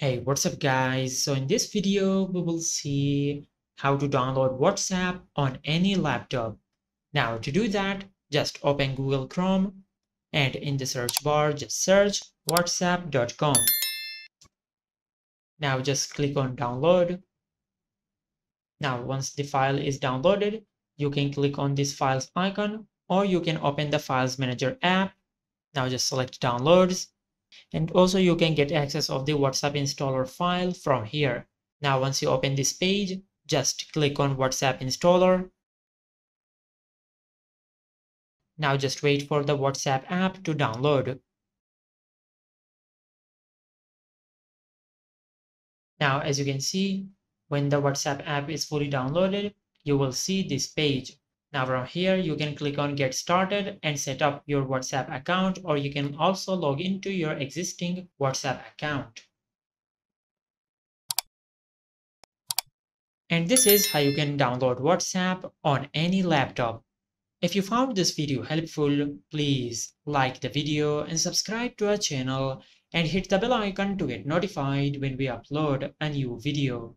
Hey, what's up guys? So in this video, we will see how to download WhatsApp on any laptop. Now to do that, just open Google Chrome and in the search bar, just search whatsapp.com. Now just click on download. Now once the file is downloaded, you can click on this files icon or you can open the files manager app. Now just select downloads and also you can get access of the WhatsApp installer file from here. Now once you open this page, just click on WhatsApp installer. Now just wait for the WhatsApp app to download. Now as you can see, when the WhatsApp app is fully downloaded, you will see this page. Now from here, you can click on get started and set up your WhatsApp account or you can also log into your existing WhatsApp account. And this is how you can download WhatsApp on any laptop. If you found this video helpful, please like the video and subscribe to our channel and hit the bell icon to get notified when we upload a new video.